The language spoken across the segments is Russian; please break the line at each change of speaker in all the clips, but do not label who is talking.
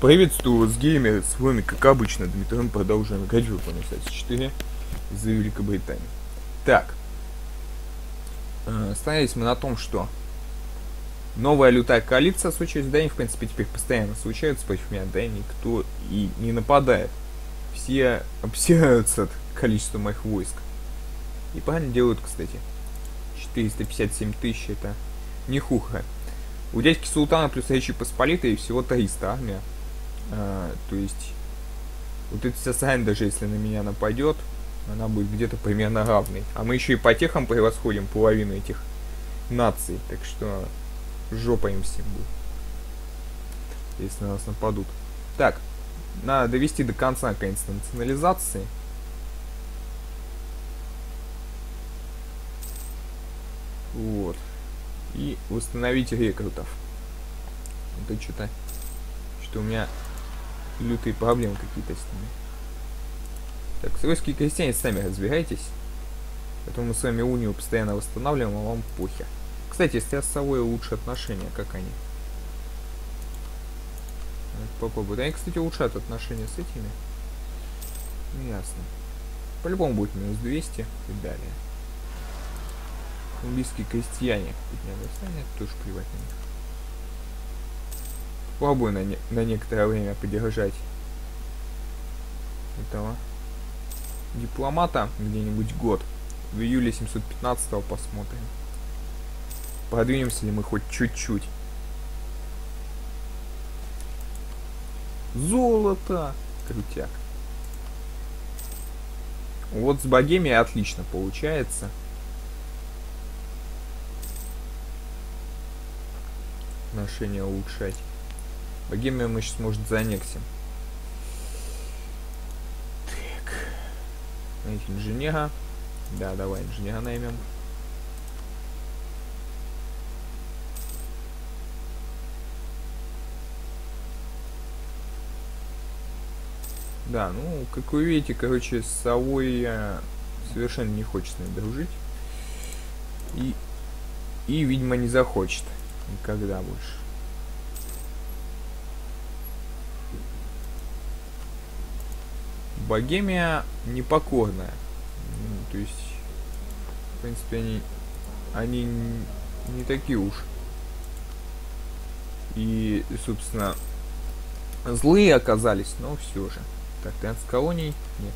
Приветствую вас, геймеры, с вами, как обычно, Дмитрий, продолжаем играть в Renaissance 4 из-за Великобритании. Так, э, остановились мы на том, что новая лютая коалиция случилась, да, и в принципе теперь постоянно случаются против меня, да, и никто и не нападает. Все обсираются от количества моих войск. И правильно делают, кстати. 457 тысяч, это не хухо. У дядьки Султана плюс Речи Посполитой всего 300 армия. А, то есть, вот эта срань, даже если на меня нападет, она будет где-то примерно равной. А мы еще и по техам превосходим половину этих наций. Так что жопа им всем будет. Если на нас нападут. Так, надо довести до конца, наконец, национализации. Вот и восстановить рекрутов. Это что-то, что у меня лютые проблемы какие-то с ними. Так, сройские крестьяне сами разбирайтесь. Поэтому мы с вами унию постоянно восстанавливаем, а вам похер. Кстати, с собой лучше отношения, как они? Попробуй. Они, кстати, улучшают отношения с этими. Ну, ясно. По-любому будет минус 200 и далее. Английские крестьяне подняли восстание, тоже плевать на них. Попробую на, не на некоторое время поддержать этого дипломата где-нибудь год. В июле 715 посмотрим. Продвинемся ли мы хоть чуть-чуть. Золото! Крутяк. Вот с Богемией отлично получается. отношения улучшать. Богемию мы сейчас, может, зааннексим. Так. Найти инженера. Да, давай инженера наймем. Да, ну, как вы видите, короче, с совой совершенно не хочет с ней дружить. И, и, видимо, не захочет. Никогда больше. Богемия непокорная. Ну, то есть, в принципе, они, они не такие уж. И, собственно, злые оказались, но все же. Так, 13 колоний? Нет.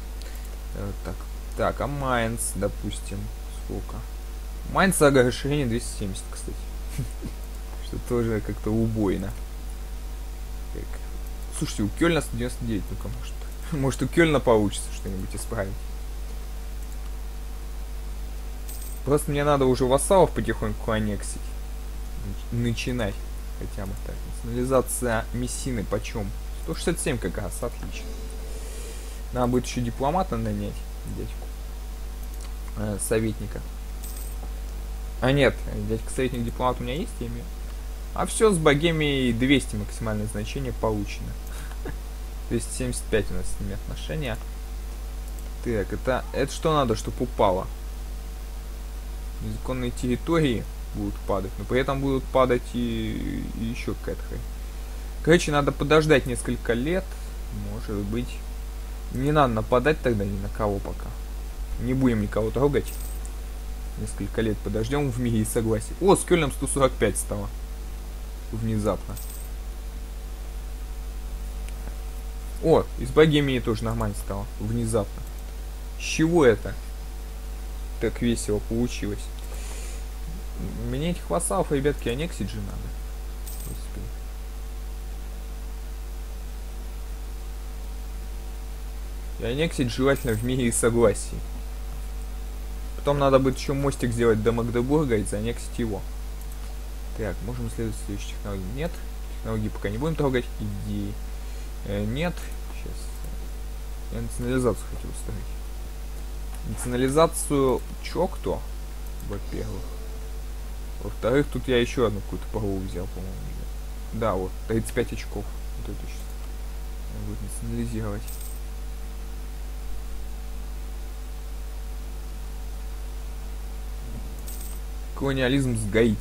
Э, так, так, а Майнц, допустим, сколько? Майнц ага расширение 270, кстати. Что тоже как-то убойно. Слушайте, у Кёльна 199, ну-ка, может. Может у Кёльна получится что-нибудь исправить. Просто мне надо уже вассалов потихоньку аннексить. Начинать. Хотя бы так. Национализация Мессины почем? 167 как раз, отлично. Надо будет еще дипломата нанять, дядьку. Э, советника. А нет, дядька советник дипломат у меня есть, я имею. А все с богемией 200 максимальное значение получено. 275 у нас с ними отношения. Так, это, это что надо, чтобы упало? Незаконные территории будут падать, но при этом будут падать и, и еще какая-то Короче, надо подождать несколько лет. Может быть. Не надо нападать тогда ни на кого пока. Не будем никого трогать. Несколько лет подождем в мире и согласии. О, с Кёльном 145 стало внезапно. О, из Богемии тоже нормально стало. Внезапно. С чего это так весело получилось? Мне этих вассалов, ребятки, аннексить же надо. Господи. И аннексить желательно в мире и согласии. Потом надо будет еще мостик сделать до Магдебурга и занексить его. Так, можем исследовать следующие технологии. Нет. Технологии пока не будем трогать. Иди. Э, нет. Сейчас. Я национализацию хотел устроить. Национализацию чё кто? Во-первых. Во-вторых, тут я еще одну какую-то пару взял, по-моему. Да, вот, 35 очков. Вот это сейчас. Будет национализировать. Колониализм с Гаити.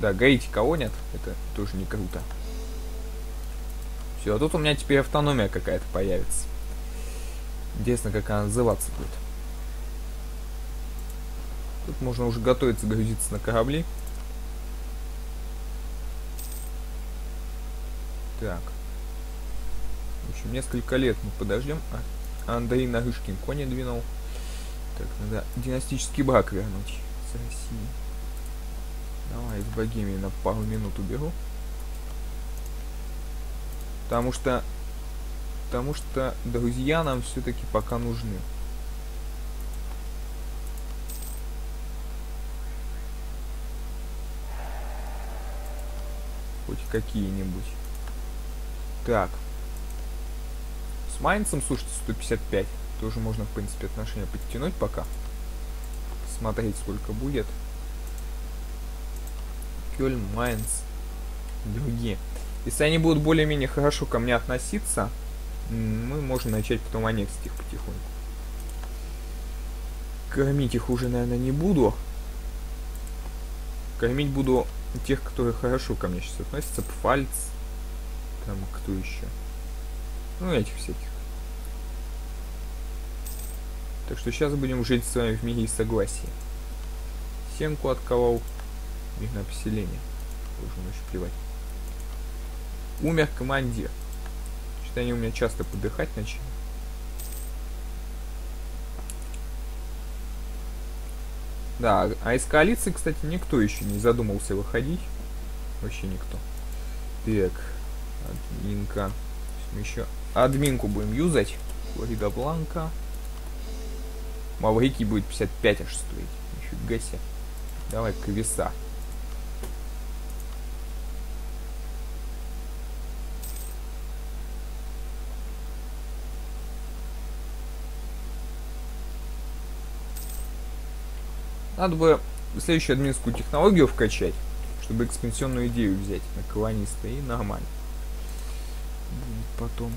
Да, Гаити кого нет, это тоже не круто. Все, а тут у меня теперь автономия какая-то появится. Интересно, как она называться будет. Тут можно уже готовиться грузиться на корабли. Так. В общем, несколько лет мы подождем. А, Андрей Нарышкин кони двинул. Так, надо династический брак вернуть с Россией. Давай из Богемии на пару минут уберу. Потому что... Потому что друзья нам все-таки пока нужны. Хоть какие-нибудь. Так. С Майнцем, слушайте, 155. Тоже можно, в принципе, отношения подтянуть пока. Смотреть, сколько будет. Кёльн, Майнц, другие. Если они будут более-менее хорошо ко мне относиться, мы можем начать потом аннексить их потихоньку. Кормить их уже, наверное, не буду. Кормить буду тех, которые хорошо ко мне сейчас относятся. Пфальц. Там кто еще? Ну, этих всяких. Так что сейчас будем жить с вами в мире и согласии. Сенку отковал. Мирное поселение. Тоже еще плевать. Умер командир. Что-то они у меня часто подыхать начали. Да, а из коалиции, кстати, никто еще не задумался выходить. Вообще никто. Так, админка. Мы еще админку будем юзать. Флорида Бланка. Маврики будет 55 аж стоить. Нифига себе. Давай ковеса. Надо бы следующую админскую технологию вкачать, чтобы экспансионную идею взять на колониста и нормально. Потом.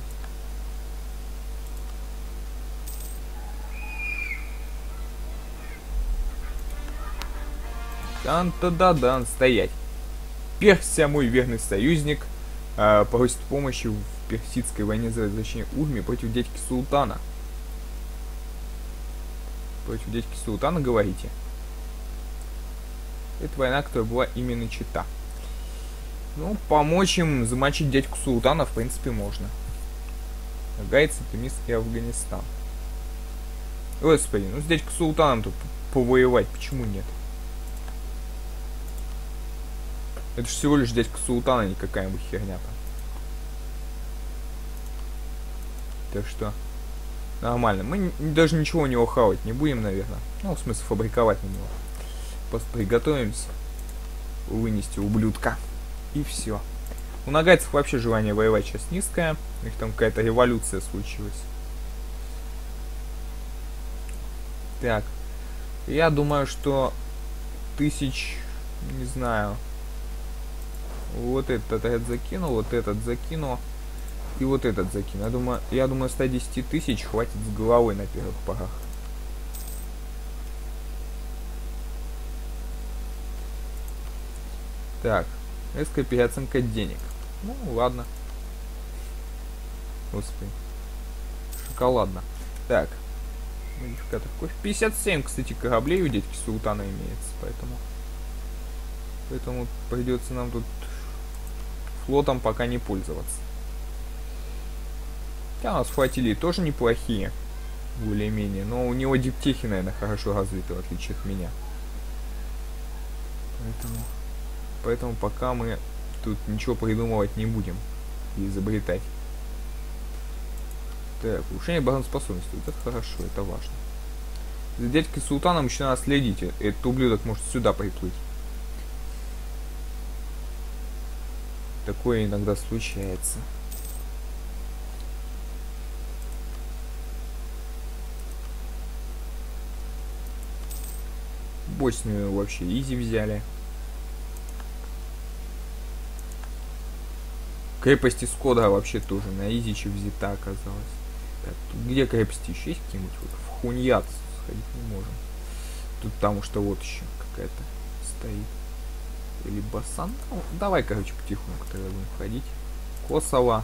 Дан-та-да-дан, стоять. Персия, мой верный союзник, э, просит помощи в персидской войне за возвращение Урми против дядьки Султана. Против дядьки Султана, говорите? Это война, которая была именно чита. Ну, помочь им замочить дядьку Султана, в принципе, можно. Гайцы, Тунис и Афганистан. Господи, ну с дядькой Султаном тут повоевать, почему нет? Это же всего лишь дядька Султана, не какая-нибудь херня там. Так что, нормально. Мы даже ничего у него хавать не будем, наверное. Ну, в смысле, фабриковать на него. Приготовимся вынести ублюдка. И все. У нагайцев вообще желание воевать сейчас низкое. У них там какая-то революция случилась. Так. Я думаю, что тысяч, не знаю, вот этот отряд закинул, вот этот закинул, и вот этот закинул. Я думаю, я думаю 110 тысяч хватит с головой на первых порах. Так, резкая переоценка денег. Ну, ладно. Господи. Шоколадно. Так. Модификатор кофе. 57, кстати, кораблей у дядьки Султана имеется, поэтому... Поэтому придется нам тут флотом пока не пользоваться. Хотя у нас флотилии тоже неплохие. Более-менее. Но у него диптехи, наверное, хорошо развиты, в отличие от меня. Поэтому... Поэтому пока мы тут ничего придумывать не будем и изобретать. Так, улучшение обороноспособности. Вот это хорошо, это важно. За дядькой Султаном еще надо следить. Этот ублюдок может сюда приплыть. Такое иногда случается. Боснию вообще изи взяли. Крепости Скода вообще тоже на Изиче взята оказалась. Так, тут где крепости еще есть какие-нибудь? Вот в Хуньят сходить не можем. Тут потому что вот еще какая-то стоит. Или Басан. Ну, давай, короче, потихоньку тогда будем ходить. Косово.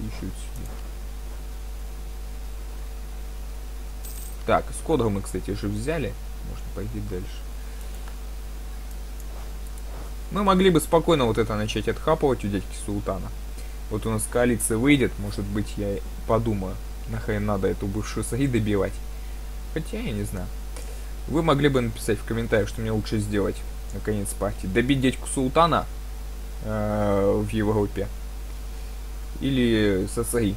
Еще сюда. Так, Скодру мы, кстати, уже взяли. Можно пойти дальше. Мы могли бы спокойно вот это начать отхапывать у дядьки Султана. Вот у нас коалиция выйдет, может быть, я подумаю, нахрен надо эту бывшую Сари добивать. Хотя, я не знаю. Вы могли бы написать в комментариях, что мне лучше сделать на конец партии. Добить дядьку Султана э, в Европе. Или Сасари,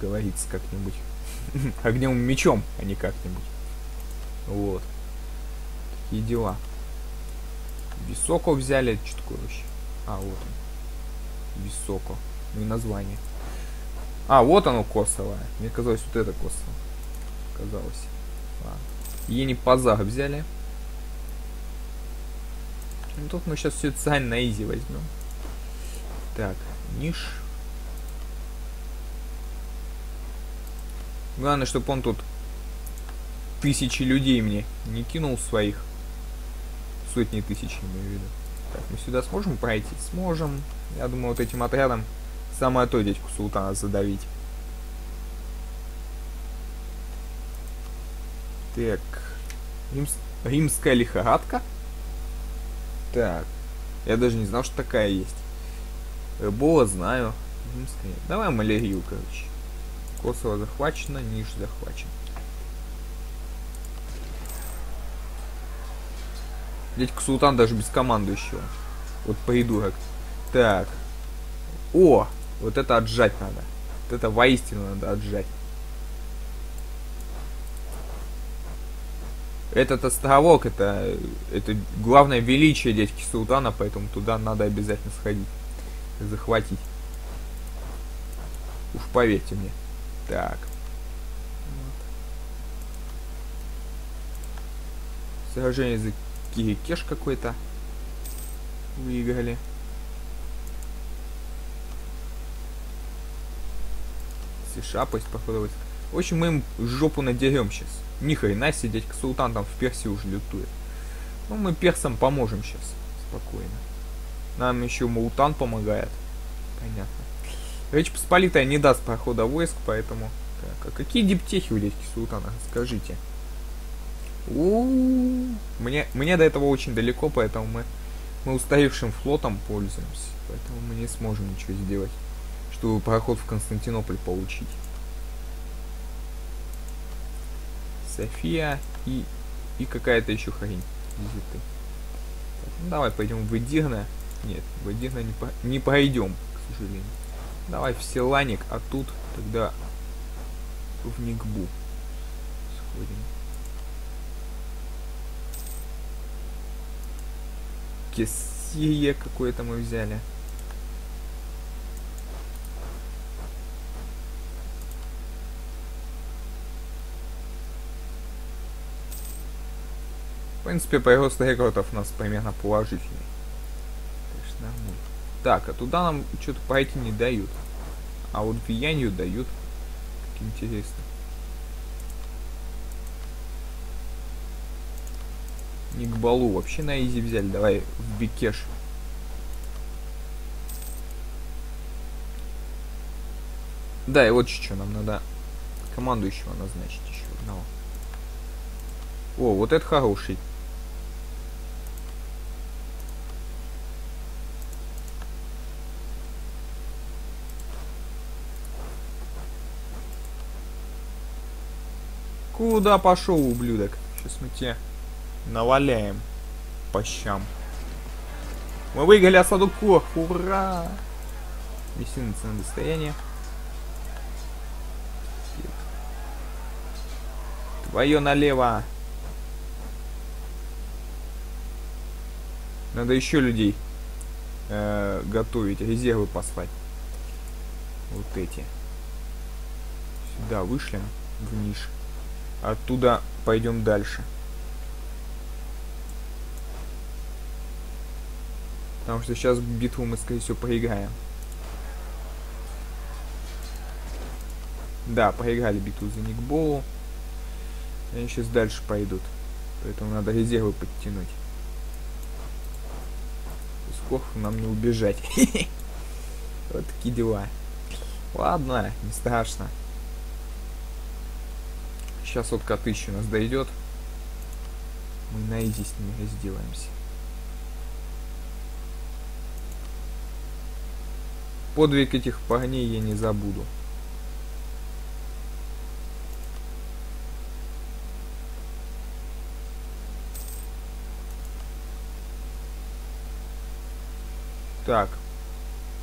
говорится как-нибудь. Огнем мечом, а не как-нибудь. Вот. Такие дела. Високо взяли. Что такое вообще? А, вот он. Високо. Ну и название. А, вот оно косовое. Мне казалось, вот это косово. Казалось. Ени Пазах взяли. Ну, тут мы сейчас все цань на изи возьмем. Так, ниш. Главное, чтобы он тут тысячи людей мне не кинул своих. Сотни тысяч, имею в виду. Так, мы сюда сможем пройти? Сможем. Я думаю, вот этим отрядом самое то дядьку Султана задавить. Так. Римс... Римская лихорадка? Так. Я даже не знал, что такая есть. Эбола знаю. Римская. Давай малярию, короче. Косово захвачено, Ниш захвачен. Дядька Султан даже без командующего. Вот придурок. Так. О! Вот это отжать надо. Вот это воистину надо отжать. Этот островок, это, это главное величие дядьки Султана, поэтому туда надо обязательно сходить. Захватить. Уж поверьте мне. Так. Сражение за Кирикеш какой-то. Выиграли. США пусть походу. В общем, мы им жопу надерем сейчас. Ни хрена сидеть, к султан там в Персии уже лютует. Ну, мы персам поможем сейчас. Спокойно. Нам еще Мултан помогает. Понятно. Речь Посполитая не даст прохода войск, поэтому... Так, а какие диптехи у дядьки Султана? Скажите. У -у -у. Мне, мне до этого очень далеко, поэтому мы, мы устаревшим флотом пользуемся. Поэтому мы не сможем ничего сделать, чтобы проход в Константинополь получить. София и, и какая-то еще хрень. Так, ну, давай пойдем в Эдирна. Нет, в Эдирна не, по, не пойдем, к сожалению. Давай в Селаник, а тут тогда в Никбу сходим. Кесие какое-то мы взяли. В принципе, прирост рекордов у нас примерно положительный. Нормально. Так, а туда нам что-то пройти не дают. А вот влиянию дают. Как интересно. Не к балу. Вообще на изи взяли. Давай в бикеш. Да, и вот что нам надо командующего назначить еще одного. О, вот это хороший. Куда пошел, ублюдок? Сейчас мы тебе наваляем по щам. Мы выиграли осаду Кох, ура! Мессина цена достояние. Твое налево. Надо еще людей э, готовить, резервы послать. Вот эти. Сюда вышли в ниш. Оттуда пойдем дальше. Потому что сейчас битву мы, скорее всего, проиграем. Да, проиграли битву за Никболу. Они сейчас дальше пойдут. Поэтому надо резервы подтянуть. Сколько нам не убежать. Вот такие дела. Ладно, не страшно. Сейчас вот котыч у нас дойдет. Мы на изи с ними разделаемся. Подвиг этих парней я не забуду. Так.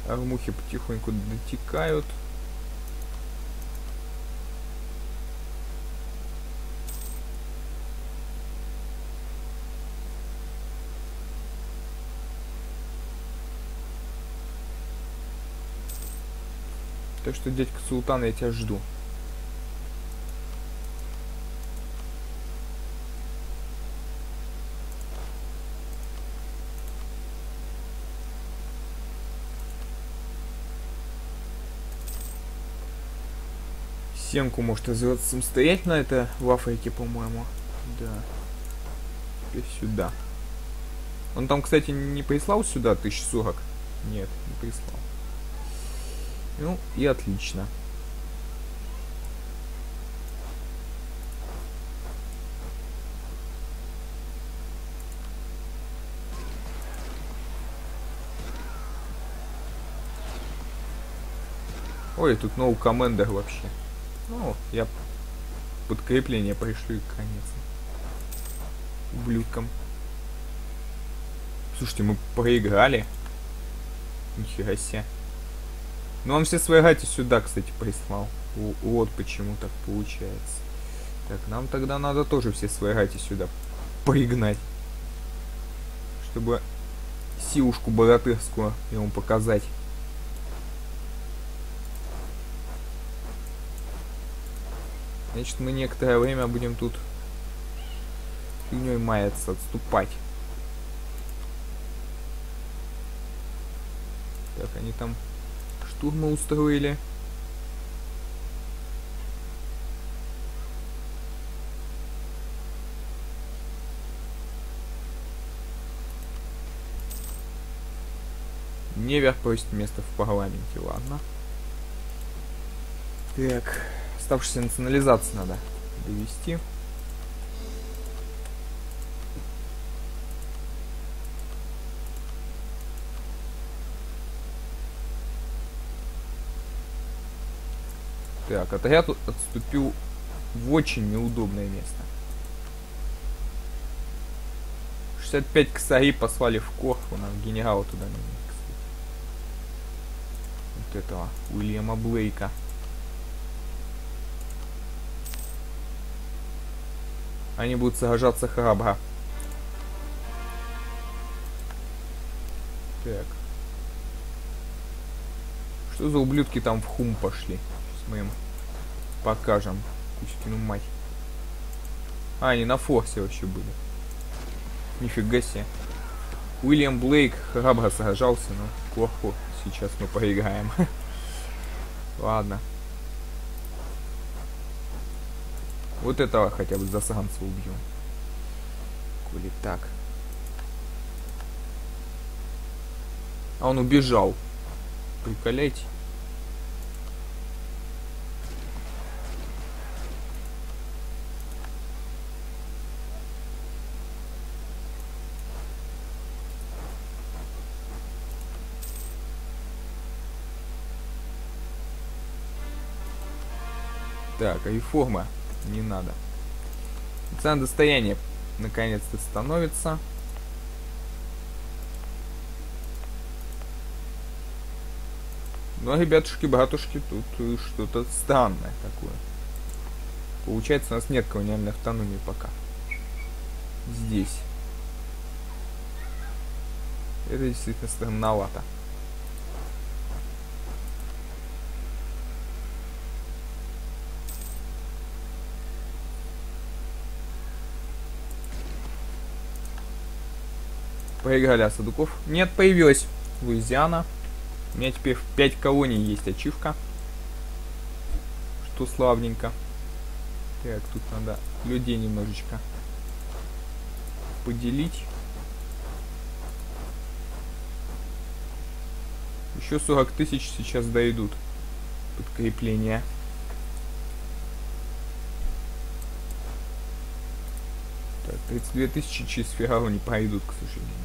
Армухи потихоньку дотекают. Так что, дядька Султан, я тебя жду. Семку может развиваться самостоятельно, это в Африке, по-моему. Да. Теперь сюда. Он там, кстати, не прислал сюда 1040? Нет, не прислал. Ну и отлично. Ой, тут no commander вообще. Ну, я подкрепление пришлю и конец. Ублюдкам. Слушайте, мы проиграли. Нифига себе. Ну, он все свои гати сюда, кстати, прислал. Вот почему так получается. Так, нам тогда надо тоже все свои гати сюда пригнать. Чтобы силушку богатырскую ему показать. Значит, мы некоторое время будем тут фигней маяться, отступать. Так, они там штурмы устроили. Невер просит место в парламенте, ладно. Так, оставшуюся национализацию надо довести. Так, отряд отступил в очень неудобное место. 65 косарей послали в Корфу, нам генерала туда не Вот этого, Уильяма Блейка. Они будут сражаться храбро. Так. Что за ублюдки там в хум пошли? Мы им покажем. Кучкину мать. А, они на форсе вообще были. Нифига себе. Уильям Блейк храбро сражался, но плохо. Сейчас мы проиграем. Ладно. Вот этого хотя бы засранца убьем. Коли так. А он убежал. Приколяйте. Так, реформа не надо. Цена достояния наконец-то становится. Но, ребятушки, братушки, тут э, что-то странное такое. Получается, у нас нет колониальной автономии пока. Здесь. Это действительно странновато. Проиграли от Садуков. Нет, появилась Луизиана. У меня теперь в 5 колоний есть ачивка. Что славненько. Так, тут надо людей немножечко поделить. Еще 40 тысяч сейчас дойдут. подкрепления. 32 тысячи через Фигару не пройдут, к сожалению.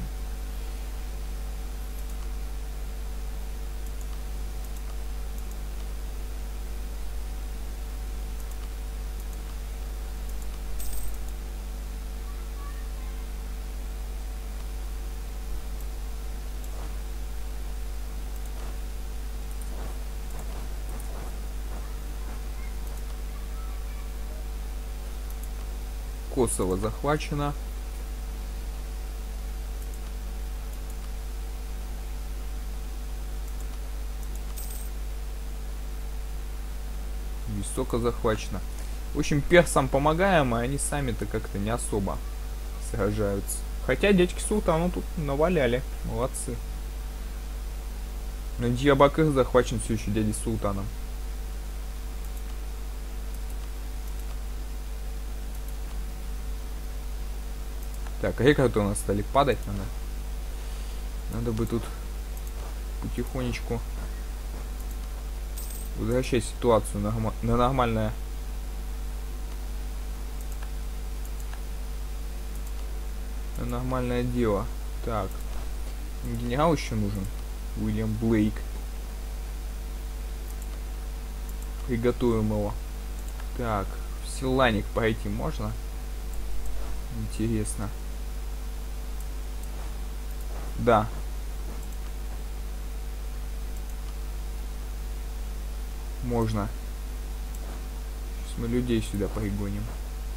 Косово захвачено. Високо захвачено. В общем, персам помогаем, а они сами-то как-то не особо сражаются. Хотя дядьки Султану тут наваляли. Молодцы. Но Диабакыр захвачен все еще дядей Султаном. Так, рекорды у нас стали падать, надо. Надо бы тут потихонечку возвращать ситуацию на нормальное. На нормальное дело. Так. Генерал еще нужен. Уильям Блейк. Приготовим его. Так, в Силаник пойти можно? Интересно. Да. Можно. Сейчас мы людей сюда пригоним.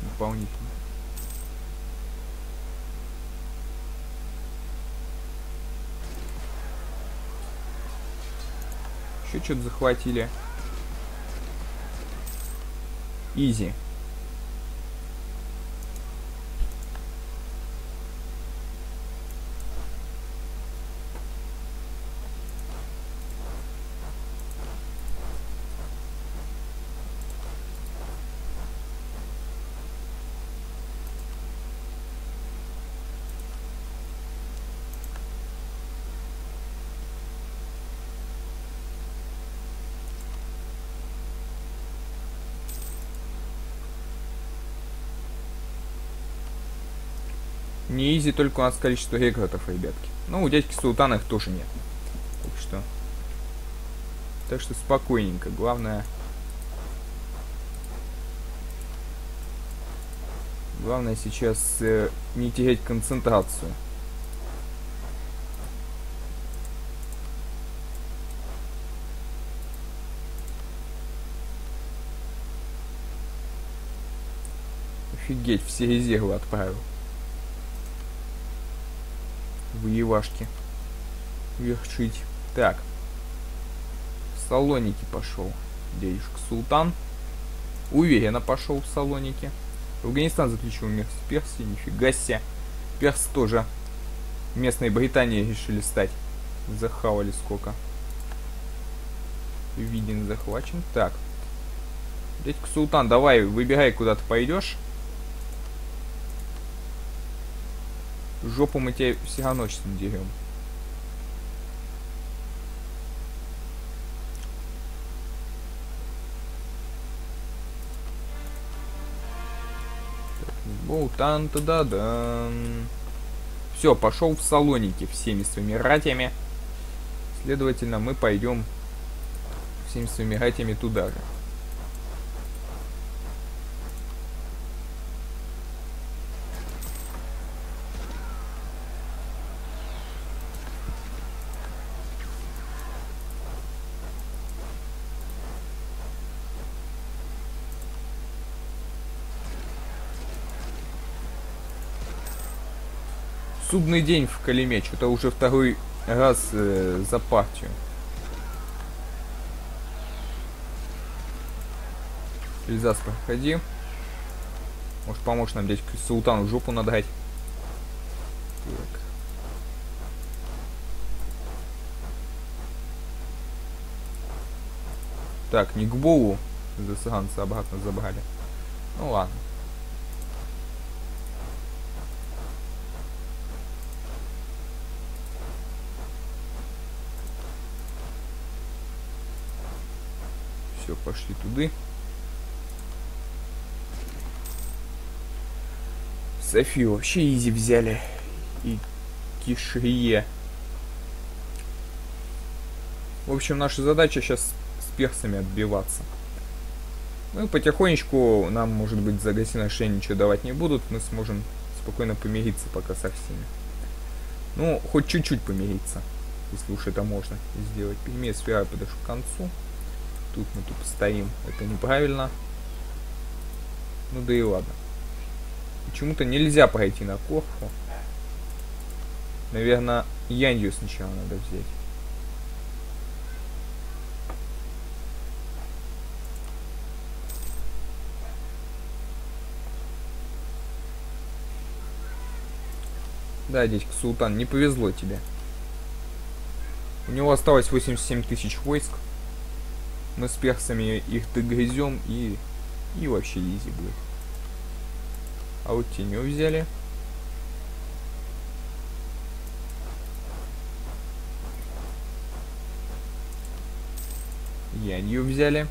Дополнительно. Еще что-то захватили. Изи. Не изи, только у нас количество рекрутов, ребятки. Ну, у дядьки Султана их тоже нет. Так что... Так что спокойненько. Главное... Главное сейчас э, не терять концентрацию. Офигеть, все резервы отправил воевашки вершить. Так. В Салоники пошел дядюшка Султан. Уверенно пошел в Салоники. Афганистан заключил мир с Персией, нифига себе. Перс тоже местной Британии решили стать. Захавали сколько. Виден захвачен. Так. Дядька Султан, давай, выбирай, куда ты пойдешь. Жопу мы тебе все равно сейчас надерем. Болтан то да да Все, пошел в Салоники всеми своими ратями. Следовательно, мы пойдем всеми своими ратями туда же. Судный день в Калиме. Что-то уже второй раз э, за партию. Эльзас, проходи. Может, поможешь нам дядька Султану в жопу надрать. Так. Так, не к Боу засранца обратно забрали. Ну ладно. Все, пошли туды. Софию вообще изи взяли. И Кишие. В общем, наша задача сейчас с персами отбиваться. Ну и потихонечку нам, может быть, за гостиной ничего давать не будут. Мы сможем спокойно помириться пока со всеми. Ну, хоть чуть-чуть помириться. Если уж это можно сделать. Пельмей сфера подошел к концу. Тут мы тут стоим. Это неправильно. Ну да и ладно. Почему-то нельзя пройти на Корфу. Наверное, Янью сначала надо взять. Да, дядька Султан, не повезло тебе. У него осталось 87 тысяч войск. Мы с персами их догрызем и... И вообще изи будет. А вот теню взяли. Янью взяли.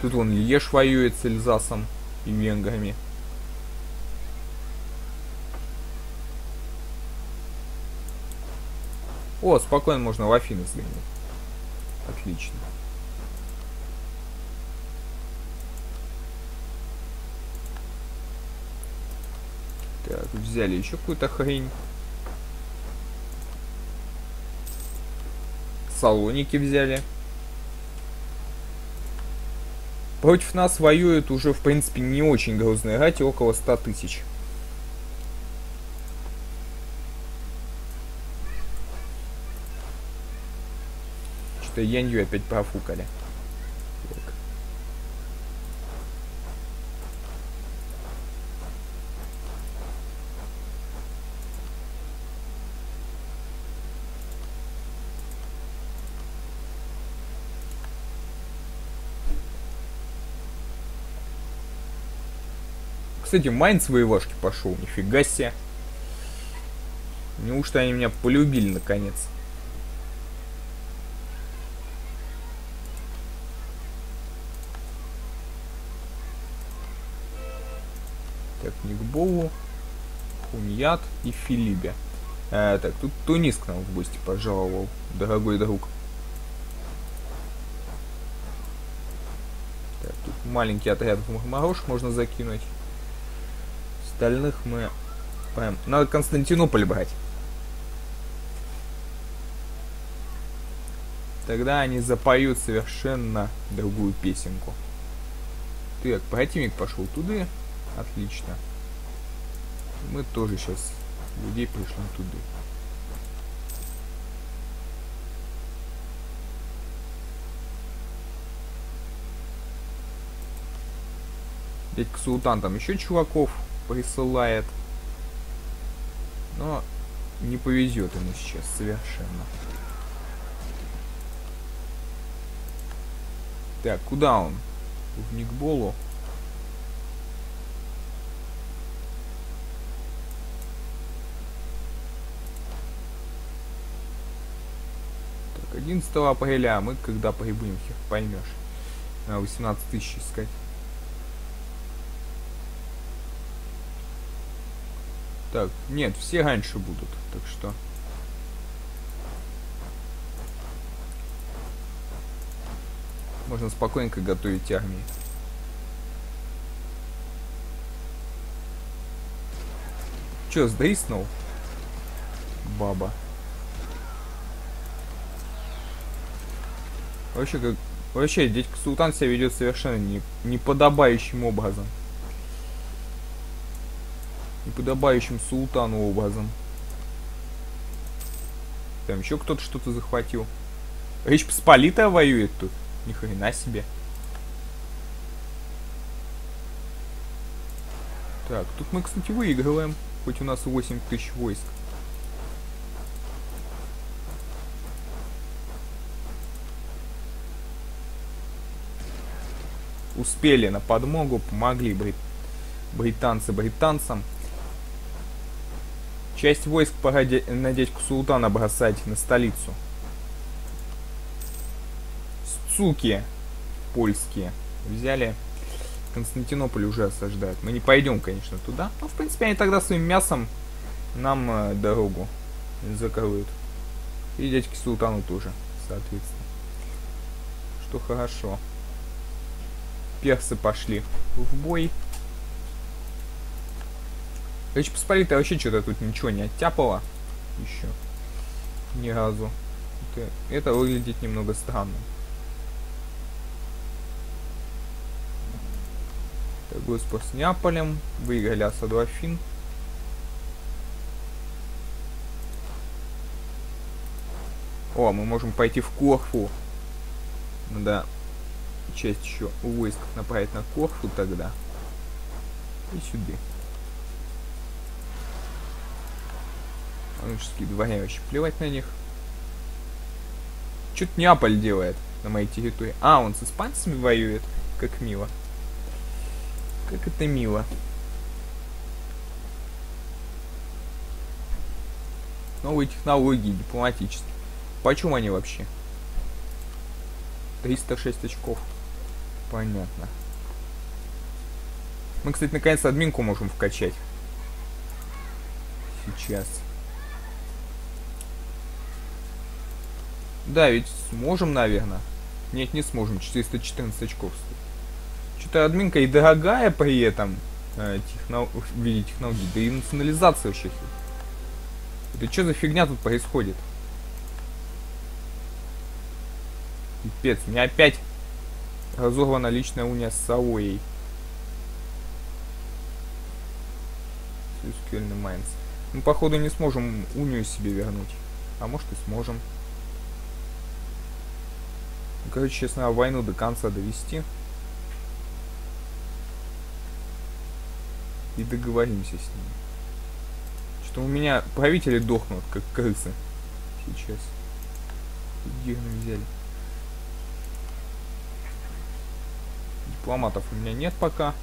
Тут вон Льеш воюет с Эльзасом и венграми. О, спокойно можно в Афины сгонять. Отлично. Так, взяли еще какую-то хрень. Салоники взяли. Против нас воюют уже, в принципе, не очень грозные рати, около 100 тысяч. Что-то Янью опять профукали. Кстати, Майнц воевашки пошел, нифига себе. Неужто они меня полюбили наконец? Так, Хуньят и Филибе. Э, так, тут Тунис к нам в гости пожаловал, дорогой друг. Так, тут маленький отряд Махмарош можно закинуть остальных мы... Прям... Надо Константинополь брать. Тогда они запоют совершенно другую песенку. Так, противник пошел туда. Отлично. Мы тоже сейчас людей пришлем туда. Дядька Султан там еще чуваков присылает. Но не повезет ему сейчас совершенно. Так, куда он? В Никболу. Так, 11 апреля, а мы когда прибудем, хер поймешь. 18 тысяч искать. Так, нет, все раньше будут, так что... Можно спокойненько готовить армии. Чё, сдриснул? Баба. Вообще, как... Вообще, дядька Султан себя ведет совершенно не... неподобающим образом неподобающим султану образом. Там еще кто-то что-то захватил. Речь Посполитая воюет тут. Ни хрена себе. Так, тут мы, кстати, выигрываем. Хоть у нас 8 тысяч войск. Успели на подмогу, помогли брит... британцы британцам. Часть войск погоди, на дядьку Султана бросать на столицу. Суки польские. Взяли Константинополь уже осаждают. Мы не пойдем, конечно, туда. Но, в принципе, они тогда своим мясом нам э, дорогу закроют. И дядьке Султану тоже, соответственно. Что хорошо. Персы пошли в бой. Речь Посполитая вообще что-то тут ничего не оттяпало. Еще. Ни разу. Это, это выглядит немного странно. Торгуют с Неаполем. Выиграли осаду Афин. О, мы можем пойти в Корфу. Надо часть еще войск направить на Корфу тогда. И сюда. Английские дворяне вообще плевать на них. Что-то Неаполь делает на моей территории. А, он с испанцами воюет. Как мило. Как это мило. Новые технологии дипломатические. Почему они вообще? 306 очков. Понятно. Мы, кстати, наконец админку можем вкачать. Сейчас. Да, ведь сможем, наверное. Нет, не сможем. 414 очков. Что-то админка и дорогая при этом. Э, техно... В виде технологий. Да и национализация вообще. Это что за фигня тут происходит? Пипец, мне опять разорвана личная уния с Сауэй. Сюскельный Майнс. Мы, походу, не сможем унию себе вернуть. А может и сможем. Ну, короче, честно, войну до конца довести. И договоримся с ними. Что у меня правители дохнут, как крысы. Сейчас. Где взяли? Дипломатов у меня нет пока.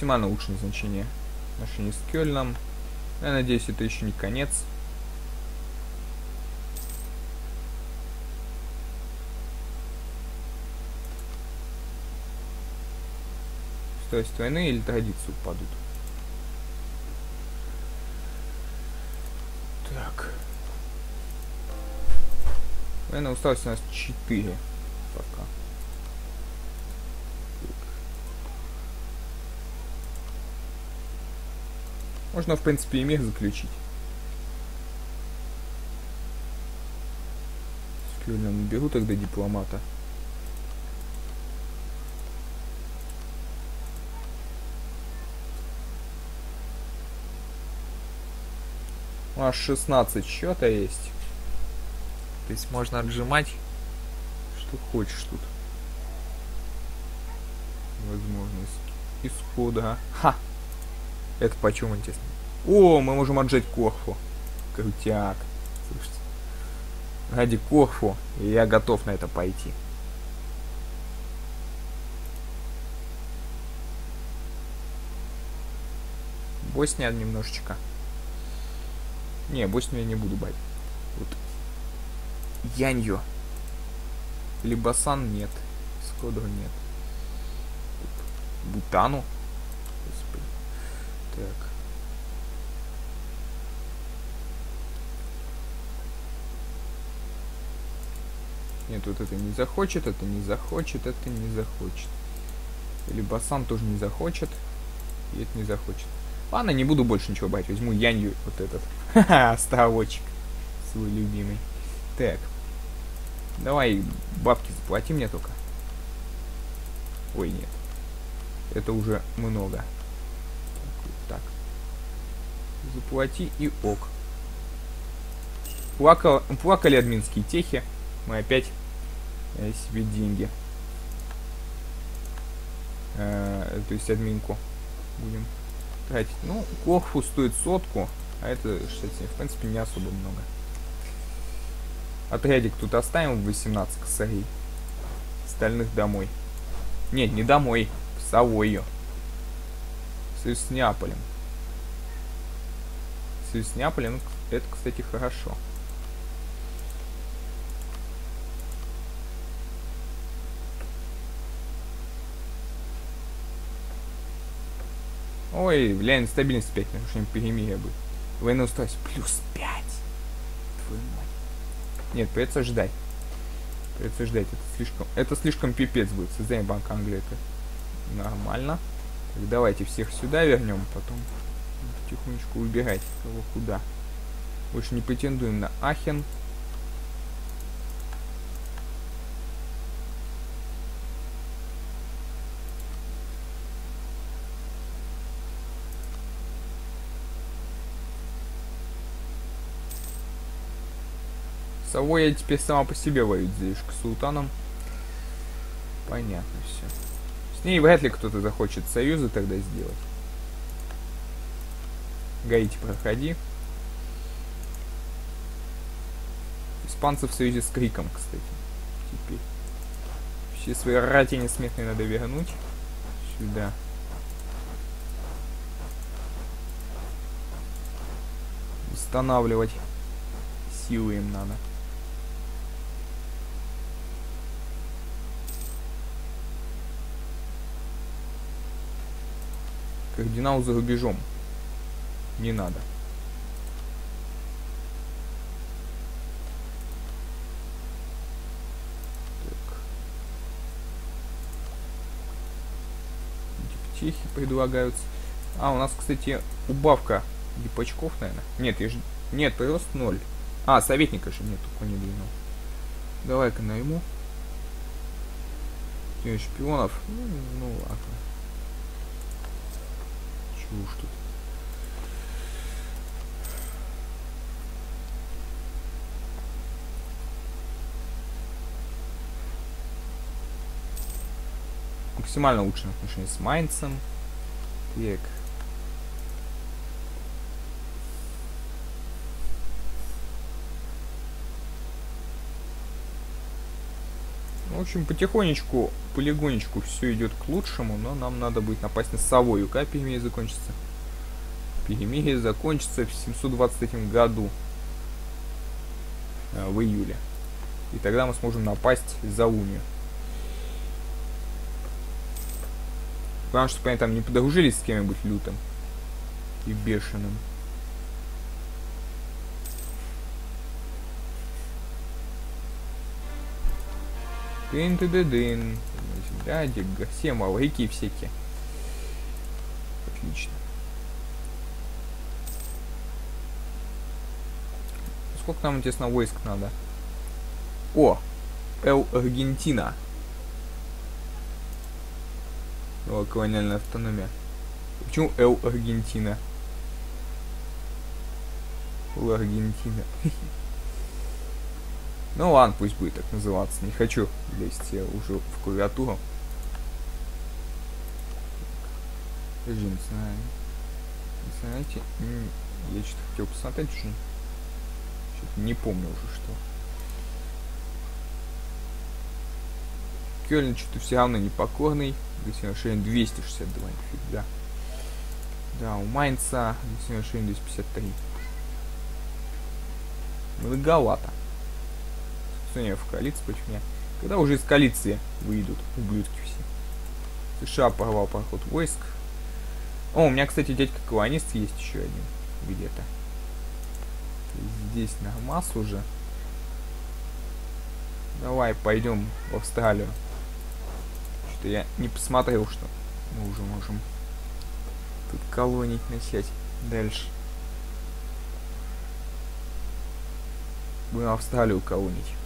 максимально лучшее значение отношений с Кёльном. Я надеюсь, это еще не конец. Стоимость войны или традиции упадут. Военная усталость у нас 4 пока. Можно, в принципе, и мир заключить. С Кёльном беру тогда дипломата. У нас 16 счета есть. То есть можно отжимать, что хочешь тут. Возможность исхода. Ха! Это почем интересно? О, мы можем отжать Корфу. Крутяк. Слушайте. Ради Корфу я готов на это пойти. Босния немножечко. Не, Боснию я не буду брать. Вот. Янью. Либасан нет. Скодру нет. Бутану. Господи. Так. Нет, вот это не захочет, это не захочет, это не захочет. Либо сам тоже не захочет, и это не захочет. Ладно, не буду больше ничего брать. Возьму Янью вот этот. Ха-ха, островочек. Свой любимый. Так. Давай бабки заплати мне только. Ой, нет. Это уже много. Так, так. Заплати и ок. Плакал, плакали админские техи. Мы опять э, себе деньги. Э, то есть админку будем тратить. Ну, Корфу стоит сотку, а это 67. В принципе, не особо много. Отрядик тут оставим в 18 косарей. Остальных домой. Нет, не домой. В Савойю. Союз с Неаполем. С Неаполем, это, кстати, хорошо. Ой, бля, нестабильность 5, потому что перемирие будет. Военная устойчивость плюс 5. Нет, придется ждать. Придется ждать. Это слишком, это слишком пипец будет. Создаем Банк Англии это нормально. Так, давайте всех сюда вернем, потом потихонечку убирать кого куда. Больше не претендуем на Ахен. Савоя теперь сама по себе воюет здесь с султаном. Понятно все. С ней вряд ли кто-то захочет союзы тогда сделать. Гаити, проходи. Испанцы в союзе с Криком, кстати. Теперь. Все свои рати несметные надо вернуть. Сюда. Устанавливать. Силы им надо. Кардинал за рубежом. Не надо. Так. Птихи предлагаются. А, у нас, кстати, убавка гипачков, наверное. Нет, я же... Нет, прирост ноль. А, советника же нет, только не двинул. Давай-ка найму. Шпионов. Ну, ну ладно чушь тут. Максимально лучшие отношения с Майнцем. Так. В общем, потихонечку, полигонечку все идет к лучшему, но нам надо будет напасть на Савою. Когда перемирие закончится? Перемирие закончится в 723 году. А, в июле. И тогда мы сможем напасть за Унию. Главное, чтобы они там не подружились с кем-нибудь лютым и бешеным. Тын ты ды дын Дядя, все маврики всякие. Отлично. Сколько нам, интересно, войск надо? О! Эл Аргентина. О, колониальная автономия. Почему Эл Аргентина? Эл Аргентина. Ну ладно, пусть будет так называться. Не хочу лезть уже в клавиатуру. Режим Знаете, я что-то хотел посмотреть уже. Что-то не помню уже что. Кёльн что-то все равно непокорный. Гасино 262, нифига. Да, у Майнца Гасино 253. Многовато не в коалиции против меня. Когда уже из коалиции выйдут ублюдки все. США порвал проход войск. О, у меня, кстати, дядька-колонист есть еще один. Где-то. Здесь нормас уже. Давай, пойдем в Австралию. Что-то я не посмотрел, что мы уже можем тут колонить начать дальше. Будем Австралию колонить.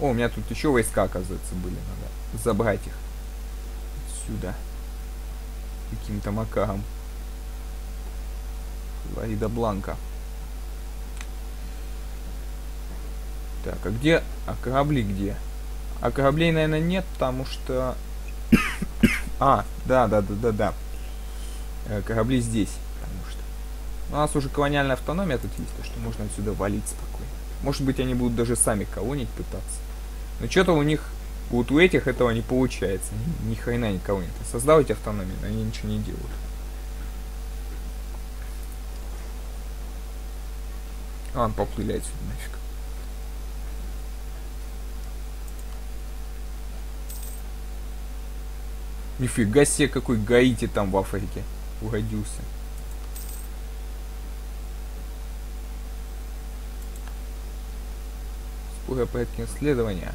О, у меня тут еще войска, оказывается, были. Надо забрать их сюда. Каким-то макаром. Флорида Бланка. Так, а где... А корабли где? А кораблей, наверное, нет, потому что... а, да, да, да, да, да. э, корабли здесь, потому что у нас уже колониальная автономия тут есть, так что можно отсюда валить спокойно. Может быть, они будут даже сами колонить пытаться. Но что-то у них, вот у этих этого не получается. Ни, ни хрена не колонит. Создал эти автономии, но они ничего не делают. Ладно, поплыли отсюда нафиг. Нифига себе, какой Гаити там в Африке угодился. Споры порядке исследования.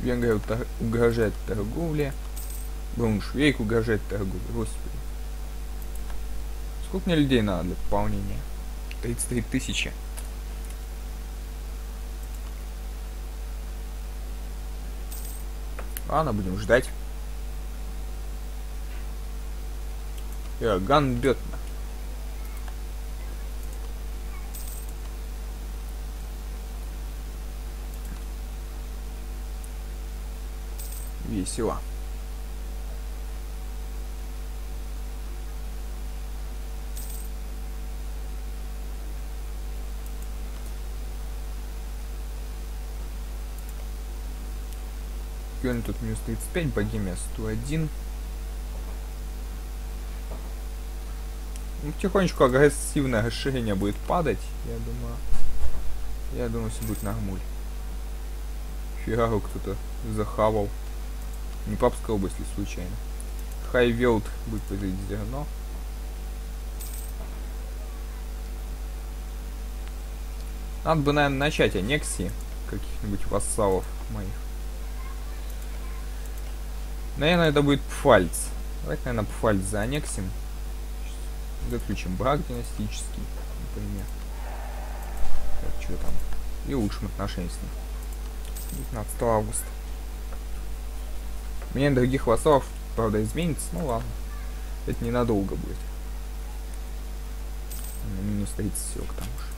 Венгрия угрожает торговле. Брауншвейк угрожает торговле. Господи. Сколько мне людей надо для пополнения? 33 тысячи. Ладно, будем ждать. Иоганн Бетна. Весело. Кёльн тут минус 35, Богемия 101. Ну, потихонечку агрессивное расширение будет падать, я думаю. Я думаю, все будет нормуль. Фигару кто-то захавал. Не Папская область, если случайно. Хайвелд будет производить зерно. Надо бы, наверное, начать аннексии каких-нибудь вассалов моих. Наверное, это будет Пфальц. Давайте, наверное, Пфальц зааннексим. Заключим брак династический, например. Так, что там? И улучшим отношения с ним. 15 августа. Мне других вассалов, правда, изменится. Ну ладно. Это ненадолго будет. Минус 30 всего к тому же.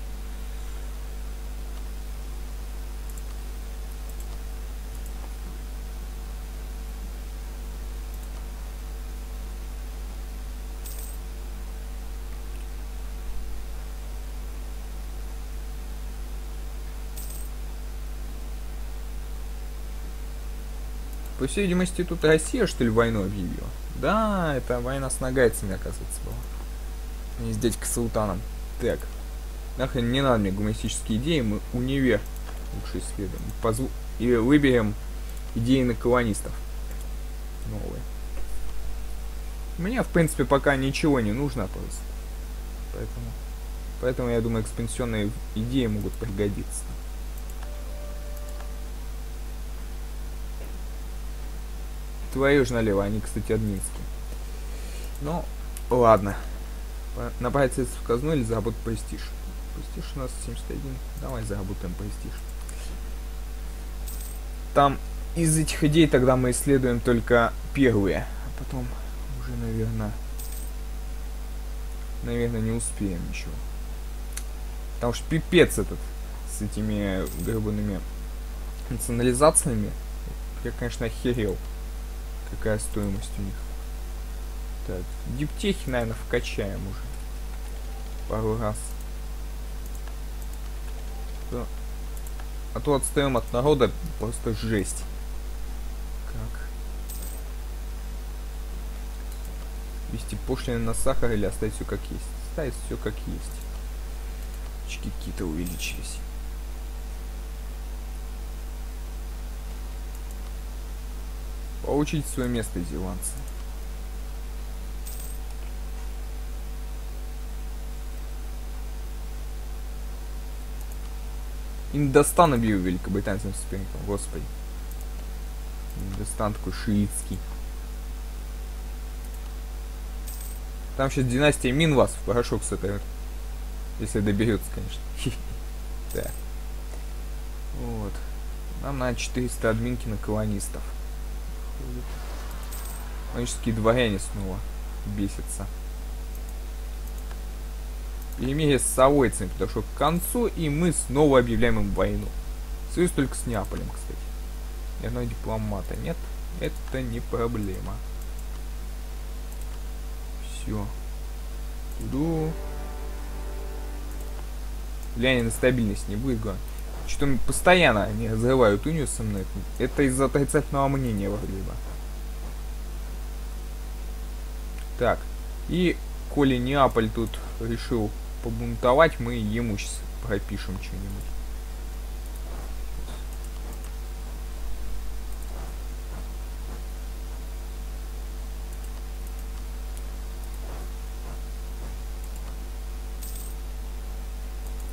По всей видимости, тут Россия, что ли, войну объявила? Да, это война с нагайцами, оказывается, была. Не с дядькой Султаном. Так. Нахрен не надо мне гуманистические идеи, мы универ лучше исследуем. Позв... И выберем идеи на колонистов. Новые. Мне, в принципе, пока ничего не нужно просто. Поэтому, поэтому я думаю, экспансионные идеи могут пригодиться. Твою ж налево, они, кстати, админские. Ну, ладно. Набрать средств в казну или заработать престиж? Престиж у нас 71. Давай заработаем престиж. Там из этих идей тогда мы исследуем только первые. А потом уже, наверное... Наверное, не успеем ничего. Потому что пипец этот с этими гребаными национализациями. Я, конечно, охерел. Какая стоимость у них? Так, диптехи, наверное, вкачаем уже. Пару раз. А то отстаем от народа просто жесть. Вести пошлины на сахар или оставить все как есть? Оставить все как есть. Очки какие-то увеличились. Получить свое место, зеландцы. Индостан объявил великобританцам спинком, господи. Индостан такой шиитский. Там сейчас династия Мин вас в порошок сотовит. Если доберется, конечно. Так. Вот. Нам надо 400 админки на колонистов. Магические дворяне снова бесятся. Перемирие с совойцами подошло к концу, и мы снова объявляем им войну. Союз только с Неаполем, кстати. Ни одного дипломата нет. Это не проблема. Все. Туду. Влияние на стабильность не будет, главное. Что-то постоянно они разрывают унию со мной. Это из-за отрицательного мнения вроде бы. Так. И коли Неаполь тут решил побунтовать, мы ему сейчас пропишем что-нибудь.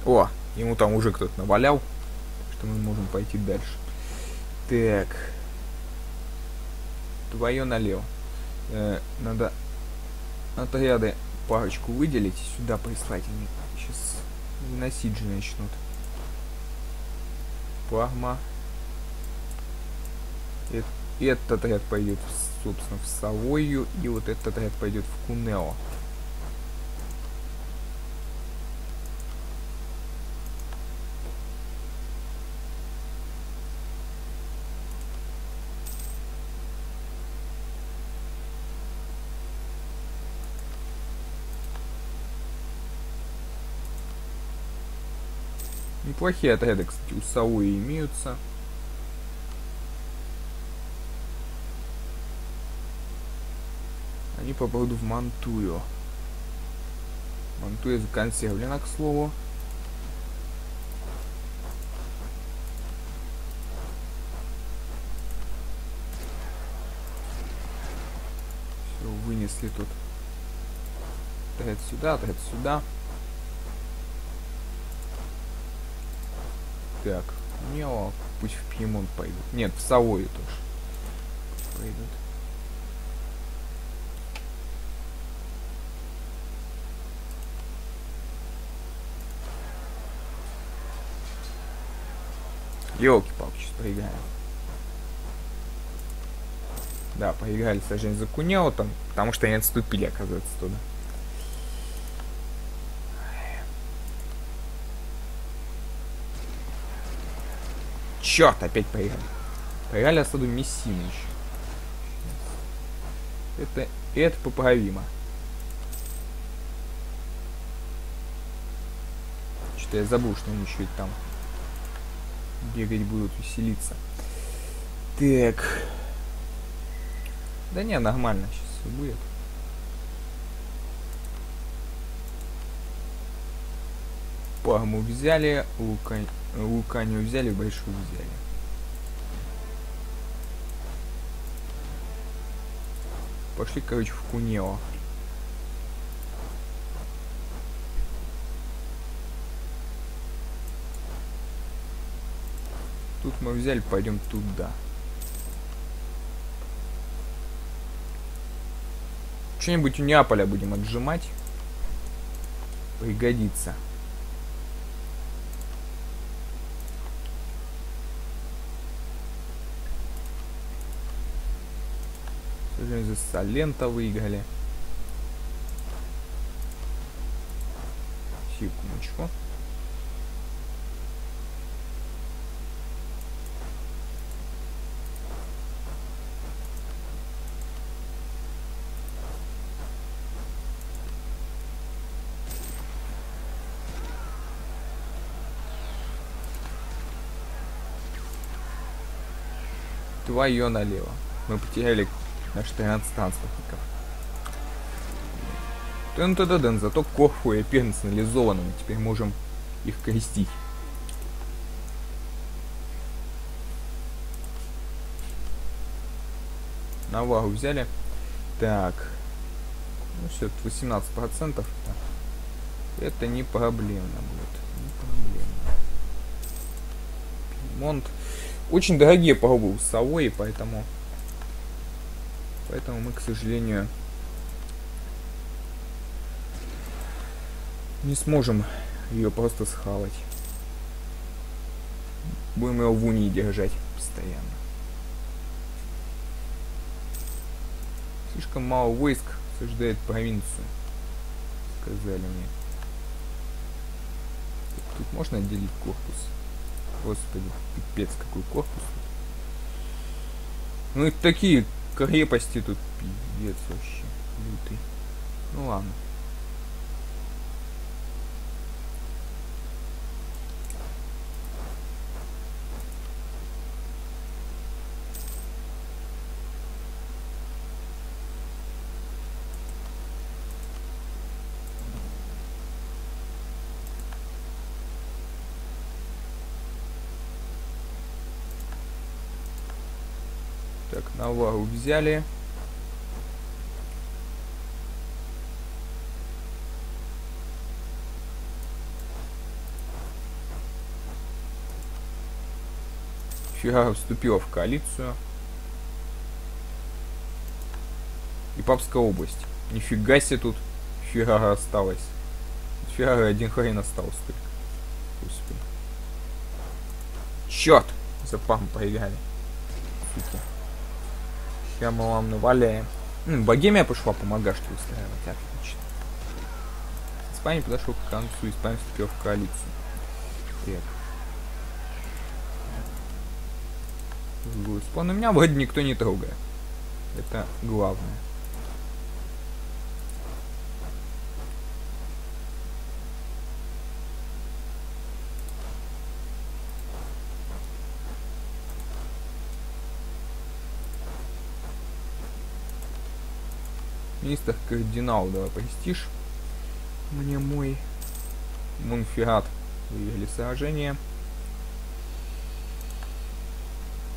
О, ему там уже кто-то навалял, что мы можем пойти дальше. Так. Твое налево. Э, надо отряды парочку выделить сюда прислать. Они сейчас выносить же начнут. Парма. Этот отряд пойдет, собственно, в Савою, и вот этот отряд пойдет в Кунео. Неплохие отряды, кстати, у Сауи имеются. Они попадут в Мантую. Мантуя законсервлена, к слову. Все, вынесли тут. Отряд сюда, отряд сюда. Так, Нео пусть в Пьемонт пойдут. Нет, в Савою тоже. Пойдут. Елки-палки, сейчас проиграем. Да, поиграли сожжение за Кунео там, потому что они отступили, оказывается, туда. Черт, опять проиграли. Проиграли осаду Мессины еще. Это, это поправимо. Что-то я забыл, что они еще и там бегать будут, веселиться. Так. Да не, нормально сейчас все будет. Парму взяли, Лука... Луканию взяли, большую взяли. Пошли, короче, в Кунео. Тут мы взяли, пойдем туда. Что-нибудь у Неаполя будем отжимать. Пригодится. За Салента выиграли. Секундочку. Твое налево. Мы потеряли Аж 13 транспортников. Тен-тен-тен, зато Корфу и персонализованы, мы теперь можем их крестить. Навару взяли. Так. Ну все, 18 процентов. Это не проблемно будет. Не проблемно. Пимонт. Очень дорогие пробы у Савои, поэтому Поэтому мы, к сожалению, не сможем ее просто схавать. Будем его в унии держать постоянно. Слишком мало войск осаждает провинцию. Сказали мне. Тут можно отделить корпус? Господи, пипец, какой корпус. Ну и такие крепости тут пиздец вообще. Лютый. Ну ладно. Так, Навару взяли. Фига вступила в коалицию. И Папская область. Нифига себе тут фига осталось. Фига один хрен остался только. Господи. Черт! За пам проиграли. Суки. Сейчас мы вам наваляем. Богемия пошла помогать, что устраивать. Отлично. Испания подошел к концу, Испания вступила в коалицию. Так. Господи, меня вроде никто не трогает. Это главное. Министр кардинал, давай престиж. Мне мой Монферрат выиграли сражение.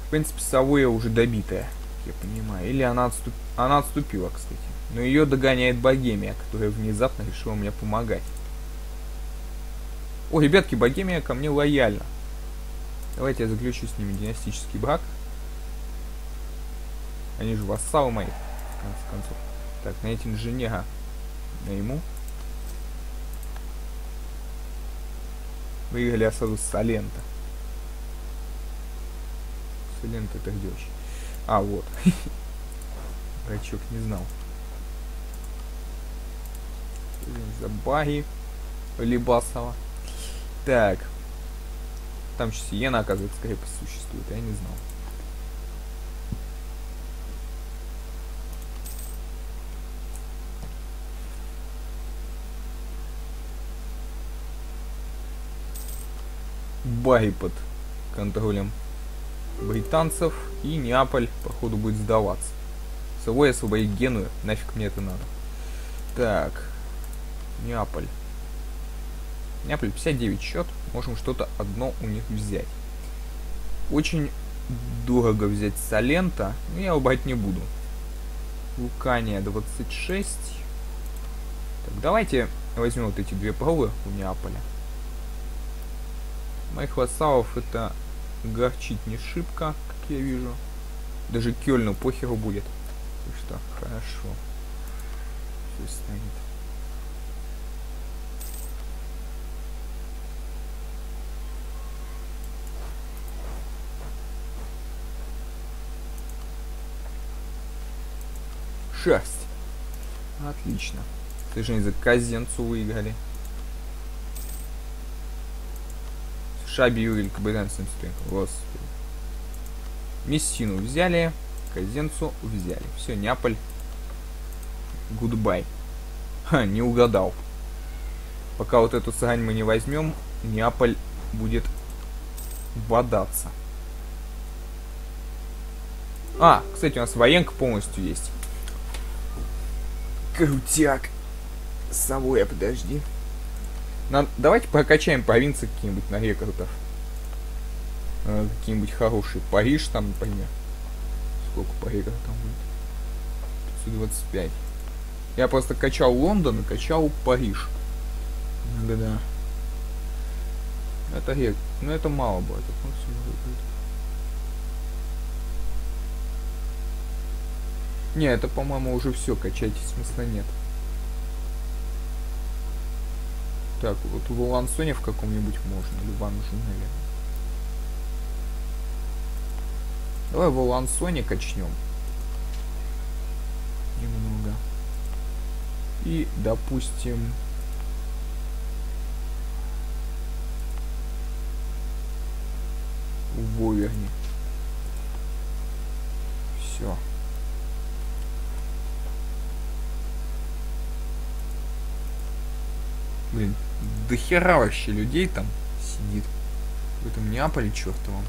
В принципе, Савоя уже добитая, я понимаю. Или она, отступ... она отступила, кстати. Но ее догоняет Богемия, которая внезапно решила мне помогать. О, ребятки, Богемия ко мне лояльна. Давайте я заключу с ними династический брак. Они же вассалы мои, в конце концов. Так, найти инженера найму. Выиграли осаду Салента. Салент это где вообще? А, вот. Рачок не знал. За баги Либасова. Так. Там сейчас Сиена, оказывается, крепость существует, я не знал. Баги под контролем британцев. И Неаполь, походу, будет сдаваться. Савой освободить Геную. Нафиг мне это надо. Так. Неаполь. Неаполь 59 счет. Можем что-то одно у них взять. Очень дорого взять Салента. Но я его брать не буду. Лукания 26. Так, давайте возьмем вот эти две пробы у Неаполя. Моих вассалов это горчит не шибко, как я вижу. Даже Кёльну похеру будет. Так что, хорошо. Все станет. Шерсть. Отлично. Ты же за Казенцу выиграли. Шаби Юрий Кабыданцем Господи. Мессину взяли. Казенцу взяли. Все, Неаполь. Гудбай. Ха, не угадал. Пока вот эту срань мы не возьмем, Неаполь будет бодаться. А, кстати, у нас военка полностью есть. Крутяк. Савоя, подожди. Надо, давайте прокачаем провинции какие-нибудь на рекордов. Э, какие-нибудь хорошие. Париж там, например. Сколько по рекордам будет? 525. Я просто качал Лондон и качал Париж. Да-да. Это рек. Ну это мало будет. Не, это, по-моему, уже все, качать смысла нет. Так, вот в Лансоне в каком-нибудь можно, или в наверное. Давай в Лансоне качнем. И, допустим... В Воверне. Все. Блин, до хера вообще людей там сидит. В этом Неаполе чертовом.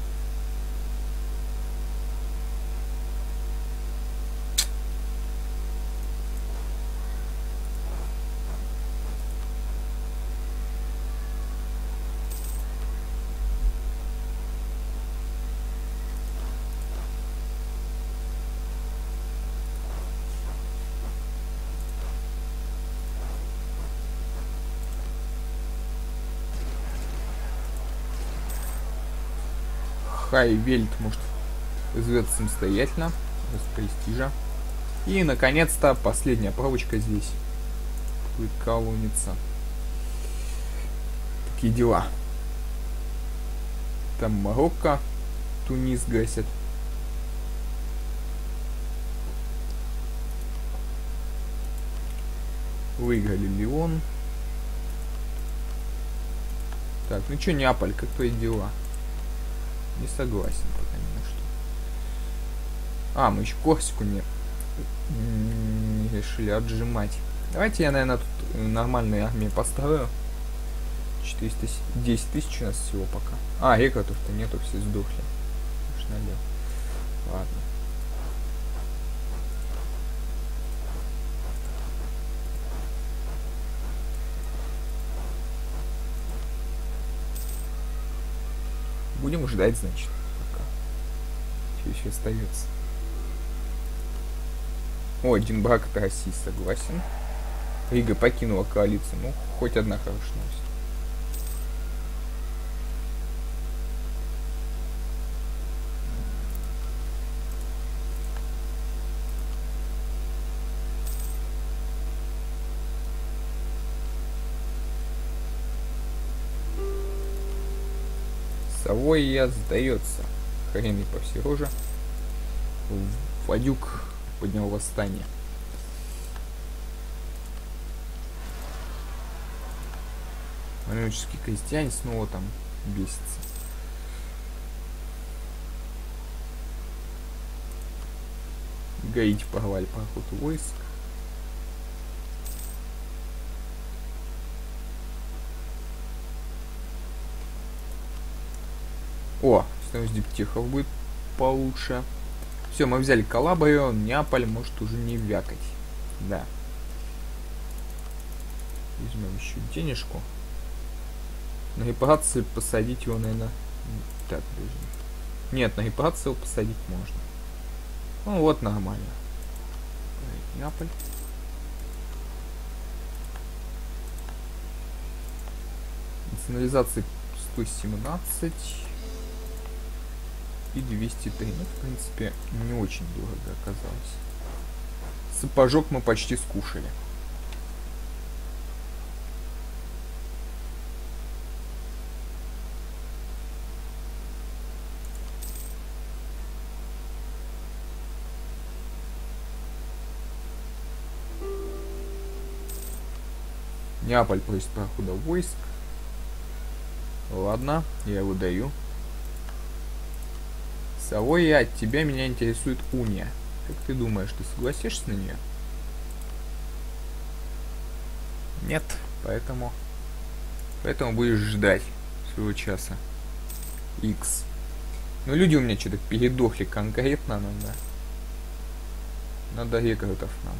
Хай Вельт может развиваться самостоятельно, без престижа. И, наконец-то, последняя пробочка здесь. Колониться. Такие дела. Там Марокко, Тунис гасят. Выиграли Леон. Так, ну что, Неаполь, как твои дела? Не согласен пока ни на что. А, мы еще Корсику не, не решили отжимать. Давайте я, наверное, тут нормальные армии построю. 410 тысяч у нас всего пока. А, рекрутов-то нету, все сдохли. Ладно. Будем ждать, значит, пока. Что еще остается? О, один брак это России, согласен. Рига покинула коалицию. Ну, хоть одна хорошая новость. Савойя сдается. Хрен по всей роже. Вадюк поднял восстание. Варенические крестьяне снова там бесятся. Гаити порвали по охоту войск. О, стоимость диптихов будет получше. Все, мы взяли Калабрию, Неаполь может уже не вякать. Да. Возьмем еще денежку. На репарации посадить его, наверное... Так, подожди. Нет, на репарацию посадить можно. Ну вот, нормально. Неаполь. Национализации 117 и 203. Ну, в принципе, не очень дорого оказалось. Сапожок мы почти скушали. Неаполь просит прохода войск. Ладно, я его даю. Савойя, от тебя меня интересует уния. Как ты думаешь, ты согласишься на нее? Нет, поэтому... Поэтому будешь ждать своего часа. X. Ну, люди у меня что-то передохли конкретно надо. Надо рекрутов нам.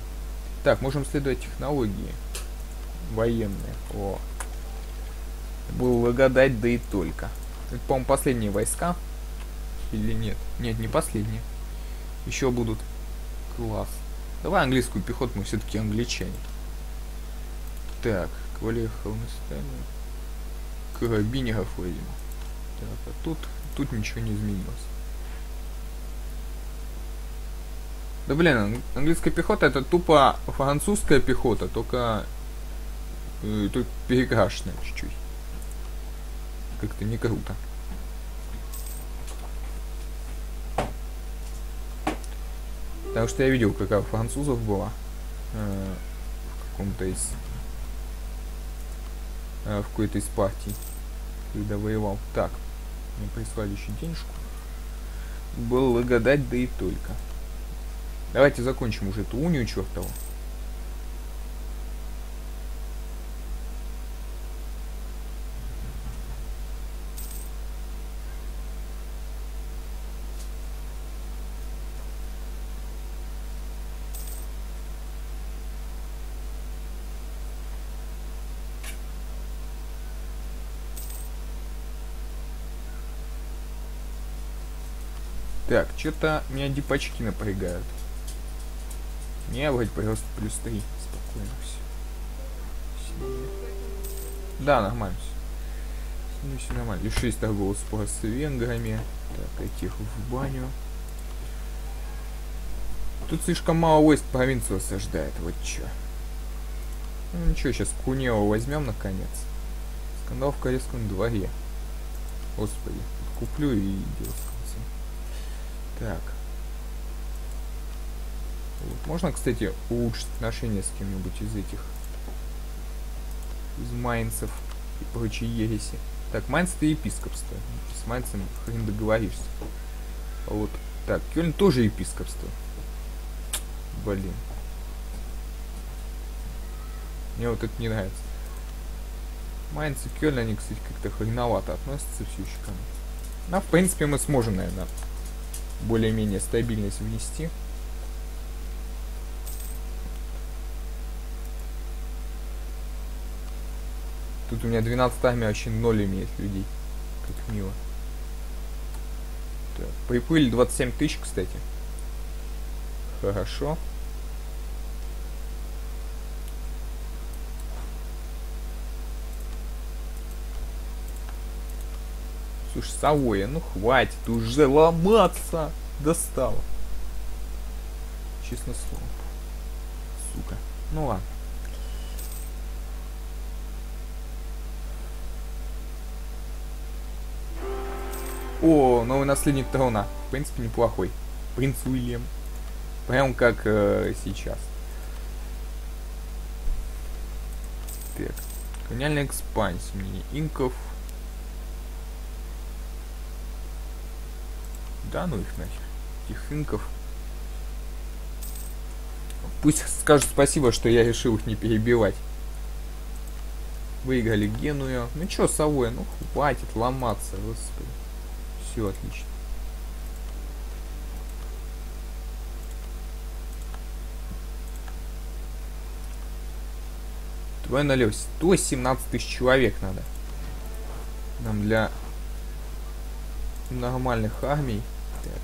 Так, можем следовать технологии. Военные. О. Был благодать, да и только. Это, по-моему, последние войска или нет? Нет, не последние. Еще будут. Класс. Давай английскую пехоту, мы все-таки англичане. Так, кавалерия холмистами. Карабинеров возьму. Так, а тут, тут ничего не изменилось. Да блин, английская пехота это тупо французская пехота, только э, тут перекрашенная чуть-чуть. Как-то не круто. Потому что я видел, какая у французов была. Э, в каком-то из... Э, в какой-то из партий, когда воевал. Так, мне прислали еще денежку. Благодать, да и только. Давайте закончим уже эту унию чертову. Так, что-то меня дипачки напрягают. Не, вроде просто плюс 3. Спокойно все. Да, нормально все. Ну, все нормально. Лишились торгового спора с венграми. Так, этих в баню. Тут слишком мало войск провинцию осаждает. Вот чё. Ну ничего, сейчас Кунева возьмем наконец. Скандал в корейском дворе. Господи, куплю и дело так. Вот. Можно, кстати, улучшить отношения с кем-нибудь из этих. Из майнцев и прочей ереси. Так, Майнц это епископство. С Майнцем хрен договоришься. Вот. Так, Кёльн тоже епископство. Блин. Мне вот это не нравится. Майнц и Кёльн, они, кстати, как-то хреновато относятся все еще ко мне. Ну, в принципе, мы сможем, наверное, более-менее стабильность внести. Тут у меня 12 армия вообще 0 имеет людей. Как мило. Так, приплыли 27 тысяч, кстати. Хорошо. Слушай, Савоя, ну хватит уже ломаться. Достало. Честно слово. Сука. Ну ладно. О, новый наследник трона. В принципе, неплохой. Принц Уильям. Прям как э, сейчас. Так. Колониальная экспансия. Инков Да ну их нахер. Инков. Пусть скажут спасибо, что я решил их не перебивать. Выиграли Геную. Ну чё, совой, ну хватит ломаться, господи. Все отлично. Твой налево. 117 тысяч человек надо. Нам для нормальных армий. Так.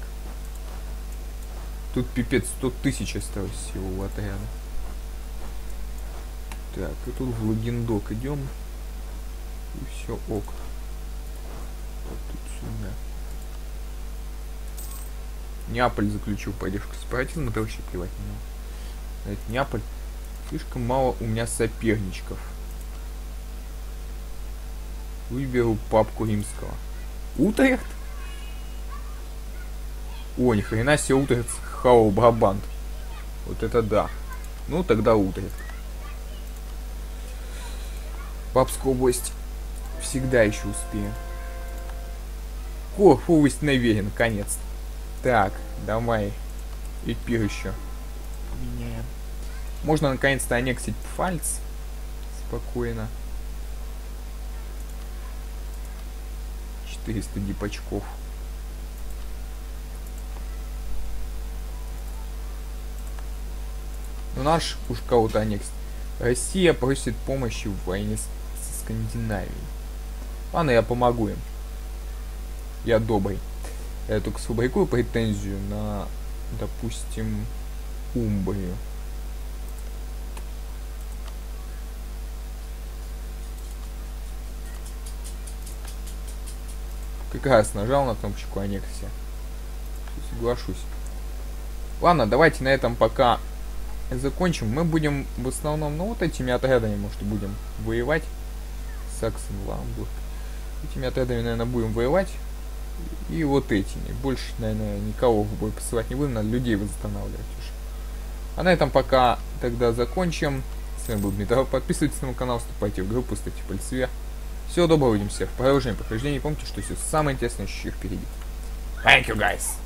Тут пипец 100 тысяч осталось всего в отряда. Так, и тут в Лагендок идем. И все ок. Вот тут сюда. Неаполь заключил поддержку сепаратизма, это вообще плевать не надо. Это Неаполь. Слишком мало у меня соперничков. Выберу папку римского. Утрехт? О, ни хрена себе Утрехт Хау Брабант. Вот это да. Ну, тогда Утрехт. Папскую область всегда еще успею. О, область Навере, наконец. Так, давай. Эпир еще. Меняем. Можно наконец-то аннексить Пфальц. Спокойно. 400 дипачков. Но наш аннексит. Россия просит помощи в войне с Скандинавией. Ладно, я помогу им. Я добрый. Я только сфабрикую претензию на, допустим, Умбрию. Как раз нажал на кнопочку аннексия. Соглашусь. Ладно, давайте на этом пока закончим. Мы будем в основном, ну, вот этими отрядами, может, будем воевать. Саксон, Ламбург. Этими отрядами, наверное, будем воевать. И вот этими. Больше, наверное, никого в бой посылать не будем, надо людей восстанавливать уже. А на этом пока тогда закончим. С вами был Дмитрий. Подписывайтесь на мой канал, вступайте в группу, ставьте пальцы. Всего доброго, увидимся в продолжении прохождения. Помните, что все самое интересное еще впереди. Thank you, guys!